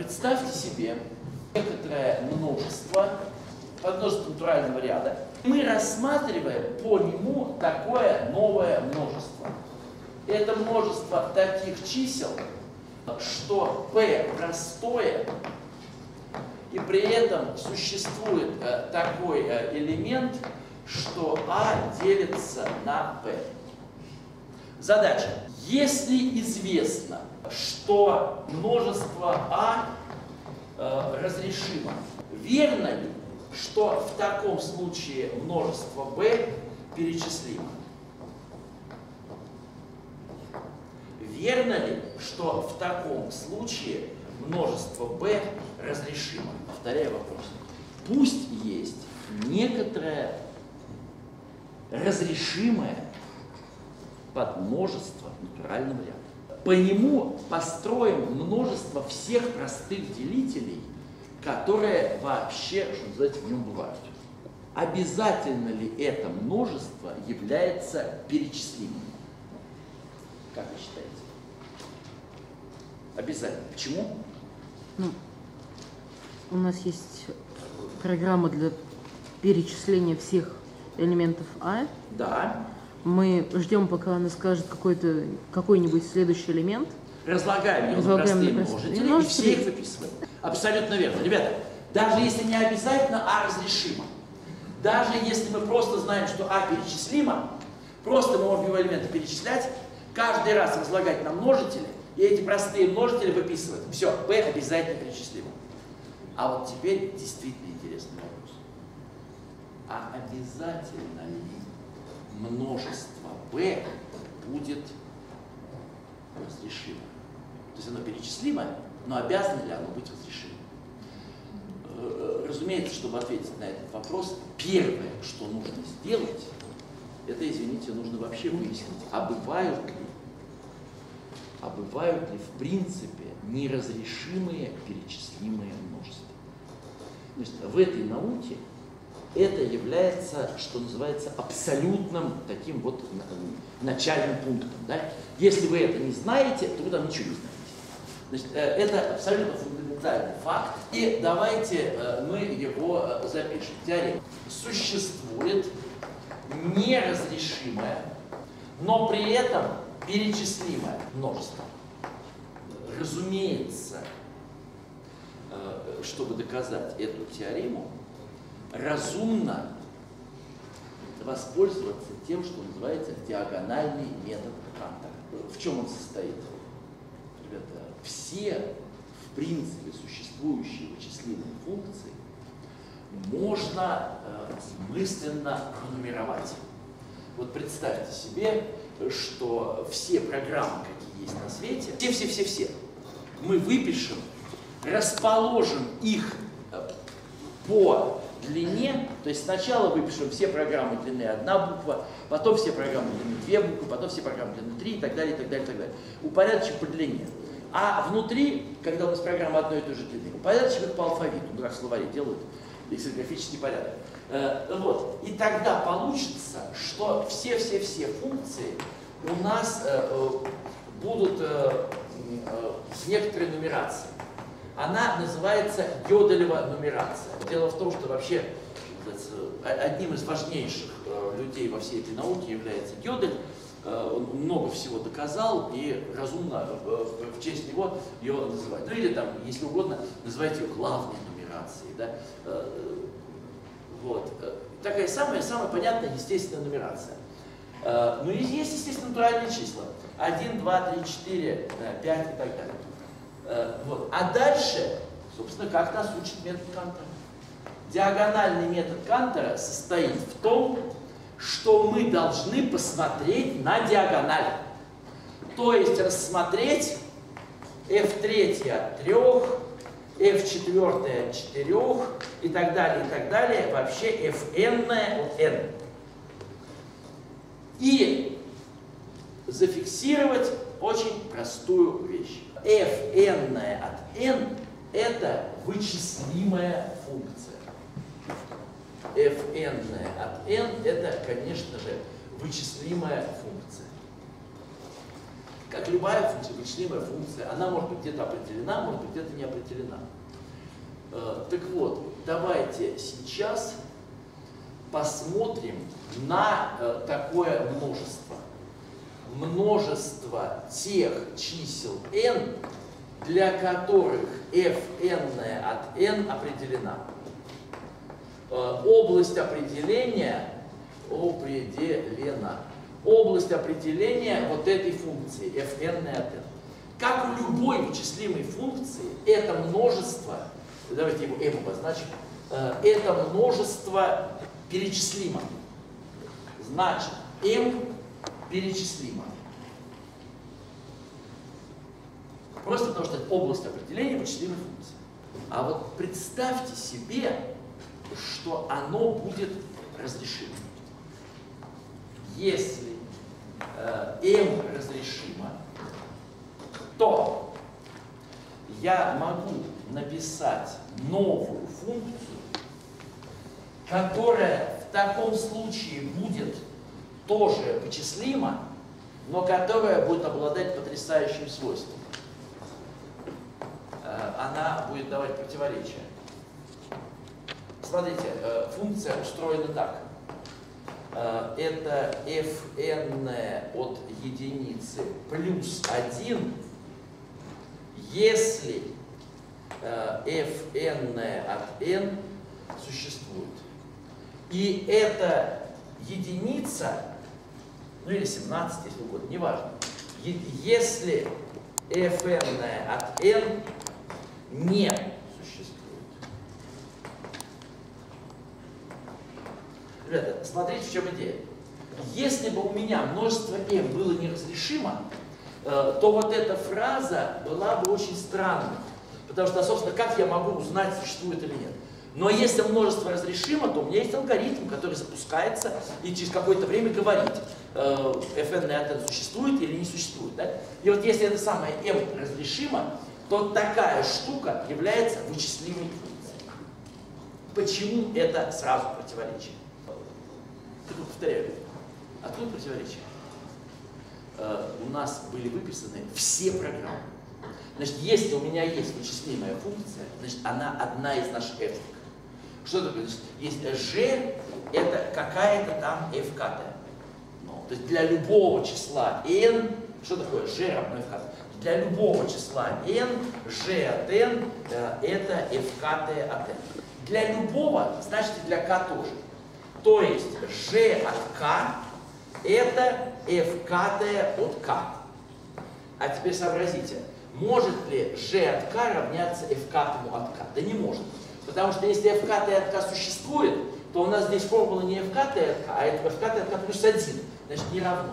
Представьте себе некоторое множество, множество натурального ряда. Мы рассматриваем по нему такое новое множество. Это множество таких чисел, что p простое, и при этом существует э, такой э, элемент, что а делится на p. Задача. Если известно, что множество а э, разрешимо, верно ли, что в таком случае множество b перечислимо? Верно ли, что в таком случае множество b разрешимо? Повторяю вопрос. Пусть есть некоторое разрешимое подмножество натурального ряда. По нему построим множество всех простых делителей, которые вообще, что называется, в нем бывают. Обязательно ли это множество является перечислимым? Как вы считаете? Обязательно. Почему? Ну, у нас есть программа для перечисления всех элементов А. Да. Мы ждем, пока она скажет какой-то какой-нибудь следующий элемент. Разлагаем его Разлагаем на простые. множители и Множители. все их выписываем. Абсолютно верно. Ребята, даже если не обязательно А разрешимо, даже если мы просто знаем, что А перечислимо, просто мы можем его элементы перечислять, каждый раз разлагать на множители, и эти простые множители выписывать. Все, b обязательно перечислимо. А вот теперь действительно интересный вопрос. А обязательно ли множество b будет разрешимо? То есть оно перечислимое, но обязано ли оно быть разрешимым? Э, Разумеется, чтобы ответить на этот вопрос, первое, что нужно сделать, это, извините, нужно вообще выяснить, а бывают ли, а бывают ли в принципе неразрешимые перечислимые множества. То есть в этой науке это является, что называется, абсолютным таким вот на- начальным пунктом. Да? Если вы это не знаете, то вы там ничего не знаете. Значит, э, это абсолютно фундаментальный факт. И давайте э, мы его э, запишем. Теорема. Существует неразрешимое, но при этом перечислимое множество. Разумеется, э, чтобы доказать эту теорему, разумно воспользоваться тем, что называется диагональный метод Кантера. В чем он состоит? Ребята, все, в принципе, существующие вычислимые функции можно э, мысленно пронумеровать. Вот представьте себе, что все программы, какие есть на свете, все-все-все-все, мы выпишем, расположим их э, по длине, то есть сначала выпишем все программы длины одна буква, потом все программы длины две буквы, потом все программы длины три и так далее, и так далее, и так далее. Упорядочим по длине. А внутри, когда у нас программа одной и той же длины, упорядочим их по алфавиту, ну как в словаре делают, лексикографический порядок. Э, вот. И тогда получится, что все-все-все функции у нас э, э, будут с некоторой нумерацией. Она называется Гёделева нумерация. Дело в том, что вообще одним из важнейших э, людей во всей этой науке является Гёдель. Э, Он много всего доказал, и разумно э, в честь него ее называть. Ну или там, если угодно, называйте ее главной нумерацией. Да? Вот. Такая самая-самая понятная естественная нумерация. Ну и есть, естественно, натуральные числа. 1, 2, 3, 4, 5 и так далее. Э, Вот. А дальше, собственно, как нас учит метод Кантера. Диагональный метод Кантера состоит в том, что мы должны посмотреть на диагональ. То есть рассмотреть f3 от 3, f4 от 4 и так далее, и так далее, вообще fn от n. И зафиксировать очень простую вещь. Fn от n это вычислимая функция. fn от n это, конечно же, вычислимая функция. Как любая функция, вычислимая функция, она может быть где-то определена, может быть где-то не определена. Э, так вот, давайте сейчас посмотрим на э, такое множество. Множество тех чисел n, для которых fn от n определена. Э, область определения определена. Область определения вот этой функции fn от n. Как у любой вычислимой функции, это множество, давайте его m обозначим, э, это множество перечислимо. Значит, m перечислимо. Просто потому что это область определения вычислимой функции. А вот представьте себе, что оно будет разрешимо. Если э, m разрешимо, то я могу написать новую функцию, которая в таком случае будет тоже вычислима, но которая будет обладать потрясающим свойством. Э, она будет давать противоречия. Смотрите, э, функция устроена так. Э, это fn от единицы плюс 1, если fn от n существует. И эта единица, ну или 17, если угодно, неважно, если fn от n не существует. Ребята, смотрите, в чем идея. Если бы у меня множество m было неразрешимо, э, то вот эта фраза была бы очень странной. Потому что, собственно, как я могу узнать, существует или нет? Но если множество разрешимо, то у меня есть алгоритм, который запускается и через какое-то время говорит, э, fn существует или не существует. Да? И вот если это самое m разрешимо, то такая штука является вычислимой функцией. Почему это сразу противоречие? повторяю, откуда противоречие? Э, у нас были выписаны все программы. Значит, если у меня есть вычислимая функция, значит, она одна из наших f. Что такое? Значит, есть g, это какая-то там f катая. Ну, то есть для любого числа n, что такое g равно f катая? Для любого числа n, g от n э, это fkt от n. Для любого, значит и для k тоже. То есть g от k это fkt от k. А теперь сообразите, может ли g от k равняться fkt от k? Да не может. Потому что если fkt от k существует, то у нас здесь формула не fkt от k, а fkt от k плюс 1. Значит, не равно.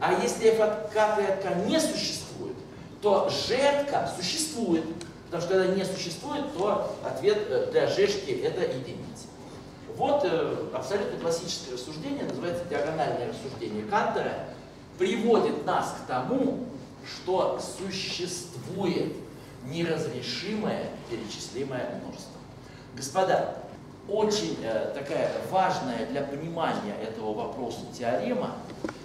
А если fkt от k не существует, то жетка существует. Потому что когда не существует, то ответ э, для жешки это единица. Вот э, абсолютно классическое рассуждение, называется диагональное рассуждение Кантера, приводит нас к тому, что существует неразрешимое перечислимое множество. Господа, очень э, такая важная для понимания этого вопроса теорема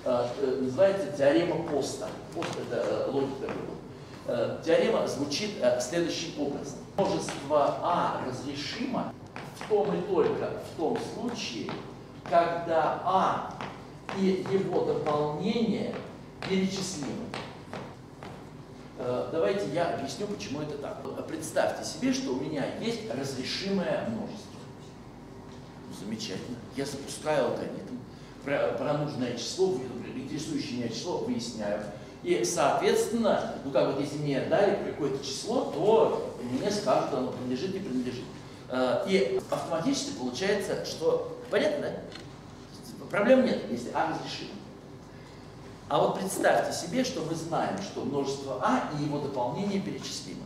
э, э называется теорема Поста. Пост это э, логика Э, теорема звучит э, следующим образом. Множество А разрешимо в том и только в том случае, когда А и его дополнение перечислимы. Э, давайте я объясню, почему это так. Представьте себе, что у меня есть разрешимое множество. Замечательно. Я запускаю алгоритм, про, про нужное число, интересующее меня число выясняю и, соответственно, ну как вот если мне дали какое-то число, то мне скажут, оно принадлежит, не принадлежит. Э, и автоматически получается, что понятно, да? Проблем нет, если А разрешимо. А вот представьте себе, что мы знаем, что множество А и его дополнение перечислимо.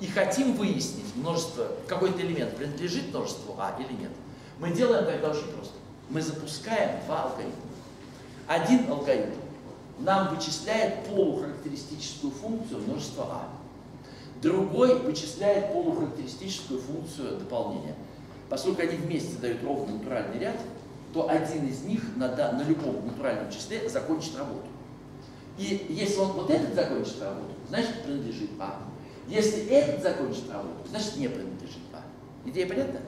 И хотим выяснить, множество, какой-то элемент принадлежит множеству А или нет. Мы делаем тогда очень просто. Мы запускаем два алгоритма. Один алгоритм нам вычисляет полухарактеристическую функцию множества А. Другой вычисляет полухарактеристическую функцию дополнения. Поскольку они вместе дают ровно натуральный ряд, то один из них на, на любом натуральном числе закончит работу. И если он вот этот закончит работу, значит принадлежит А. Если этот закончит работу, значит не принадлежит А. Идея понятна?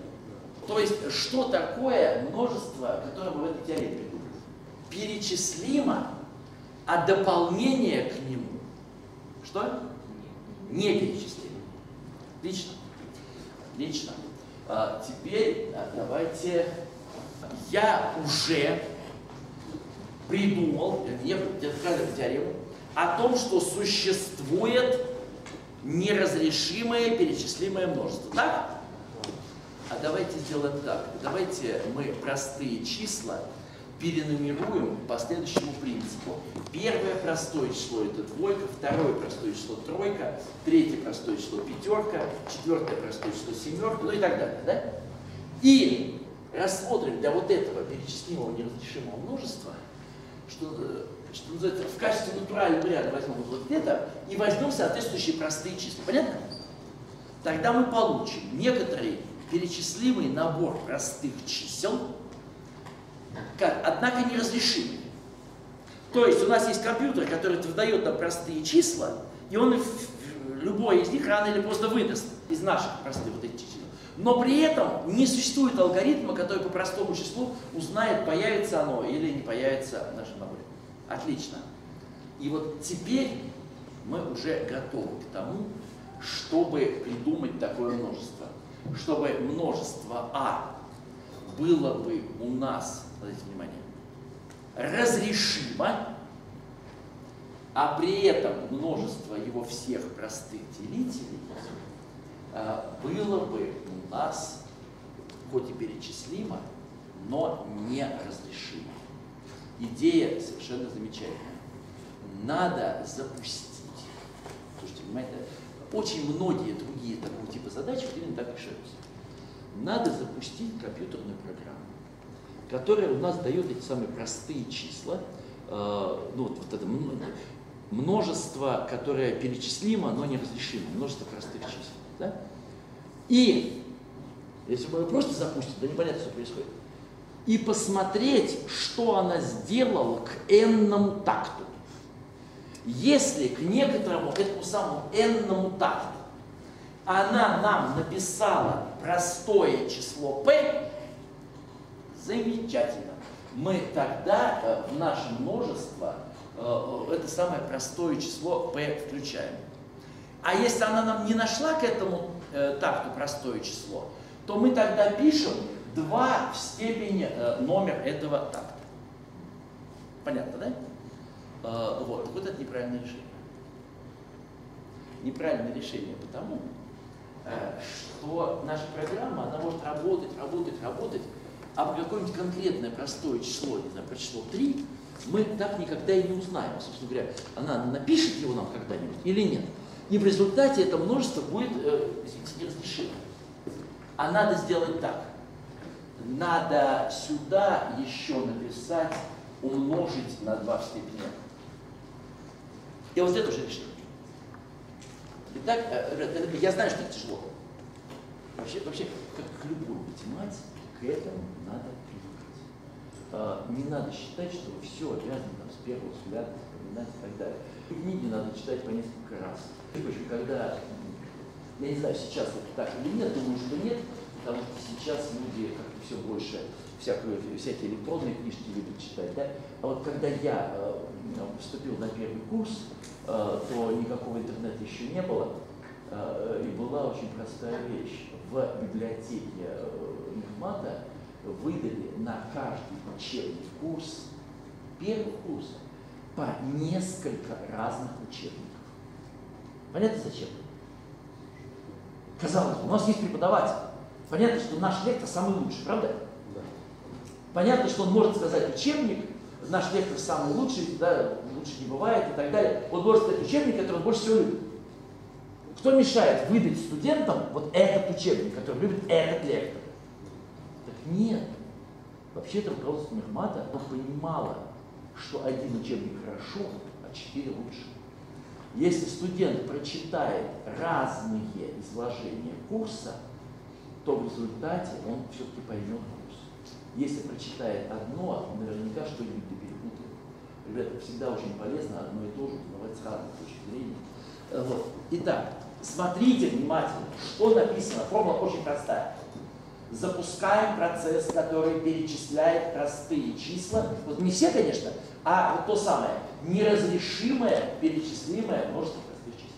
То есть, что такое множество, которое мы в этой теории придумали? Перечислимо, а дополнение к нему что? Не перечислимо. Отлично. Отлично. А, теперь а, давайте я уже придумал, я доказал теорему, о том, что существует неразрешимое перечислимое множество. Так? А давайте сделаем так. Давайте мы простые числа перенумеруем по следующему принципу. Первое простое число это двойка, второе простое число тройка, третье простое число пятерка, четвертое простое число семерка, ну и так далее. Да? И рассмотрим для вот этого перечислимого неразрешимого множества, что, что называется, в качестве натурального ряда возьмем вот это и возьмем соответствующие простые числа. Понятно? Тогда мы получим некоторый перечислимый набор простых чисел, как, однако неразрешимый. То есть у нас есть компьютер, который выдает нам простые числа, и он любой из них рано или поздно выдаст из наших простых вот этих чисел. Но при этом не существует алгоритма, который по простому числу узнает, появится оно или не появится в нашем наборе. Отлично. И вот теперь мы уже готовы к тому, чтобы придумать такое множество. Чтобы множество А было бы у нас, смотрите внимание, разрешимо, а при этом множество его всех простых делителей а, было бы нас хоть и перечислимо, но неразрешимо. Идея совершенно замечательная. Надо запустить. Слушайте, понимаете, очень многие другие такого типа задачи именно так решаются. Надо запустить компьютерную программу, которая у нас дает эти самые простые числа, э, ну вот, вот это множество, которое перечислимо, но неразрешимо, множество простых чисел. Да? И если мы ее просто запустим, да непонятно, что происходит. И посмотреть, что она сделала к n такту. Если к некоторому, к этому самому n такту, она нам написала простое число p, замечательно. Мы тогда э, в наше множество э, это самое простое число p включаем. А если она нам не нашла к этому э, такту простое число, то мы тогда пишем 2 в степени э, номер этого такта. Понятно, да? Э, вот. вот это неправильное решение. Неправильное решение потому, э, что наша программа, она может работать, работать, работать, а какое-нибудь конкретное простое число, не знаю, про число 3, мы так никогда и не узнаем. Собственно говоря, она напишет его нам когда-нибудь или нет. И в результате это множество будет, э, неразрешимо. А надо сделать так. Надо сюда еще написать умножить на 2 в степени. И вот это уже решение. Итак, э, э, я знаю, что это тяжело. Вообще, вообще как к любой математике, к этому надо привыкать. А, не надо считать, что все обязаны там, с первого взгляда запоминать и так далее. Книги надо читать по несколько раз. Когда, я не знаю, сейчас это так или нет, думаю, что нет, потому что сейчас люди как-то все больше всякую, всякие электронные книжки любят читать, да? А вот когда я э, поступил на первый курс, э, то никакого интернета еще не было, э, и была очень простая вещь. В библиотеке э, Мехмата выдали на каждый учебный курс, первый курс, по несколько разных учебников. Понятно зачем? Казалось бы, у нас есть преподаватель. Понятно, что наш лектор самый лучший, правда? Да. Понятно, что он может сказать учебник, наш лектор самый лучший, да, лучше не бывает и так далее. Он может сказать учебник, который он больше всего любит. Кто мешает выдать студентам вот этот учебник, который любит этот лектор? Так нет. Вообще-то руководство Мехмата понимало, что один учебник хорошо, а четыре лучше. Если студент прочитает разные изложения курса, то в результате он все-таки поймет курс. Если прочитает одно, наверняка что-нибудь перепутает. Ребята, всегда очень полезно одно и то же узнавать с разных точек зрения. Э, вот. Итак, смотрите внимательно, что написано. Формула очень простая. Запускаем процесс, который перечисляет простые числа. Вот не все, конечно, а вот то самое, неразрешимое перечислимое множество простых чисел.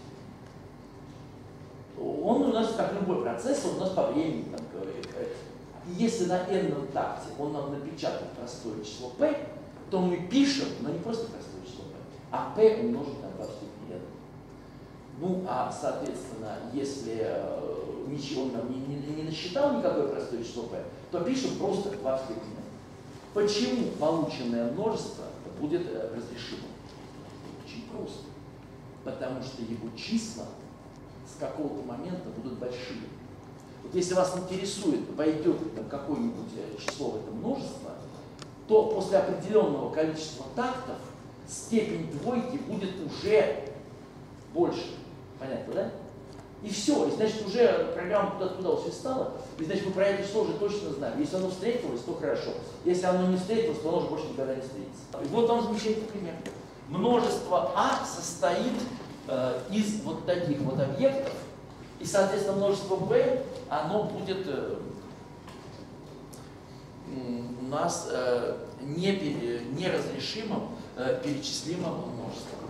Он у нас, как любой процесс, он у нас по времени там говорит. Если на n такте он нам напечатает простое число p, то мы пишем, но не просто простое число p, а p умножить на 2 в степени n. Ну, а, соответственно, если э, ничего он нам не, не, не насчитал никакое простое число p, то пишем просто 2 в степени n. Почему полученное множество будет э, разрешимым? Очень просто. Потому что его числа с какого-то момента будут большие. Вот если вас интересует, войдет какое-нибудь э, число в это множество, то после определенного количества тактов степень двойки будет уже больше. Понятно, да? И все, и значит уже программа туда-туда усвистала, и значит мы про это число уже точно знаем. Если оно встретилось, то хорошо. Если оно не встретилось, то оно уже больше никогда не встретится. И вот вам замечательный пример. Множество А состоит э, из вот таких вот объектов, и, соответственно, множество b, оно будет э, у нас э, неразрешимым э, перечислимым множеством.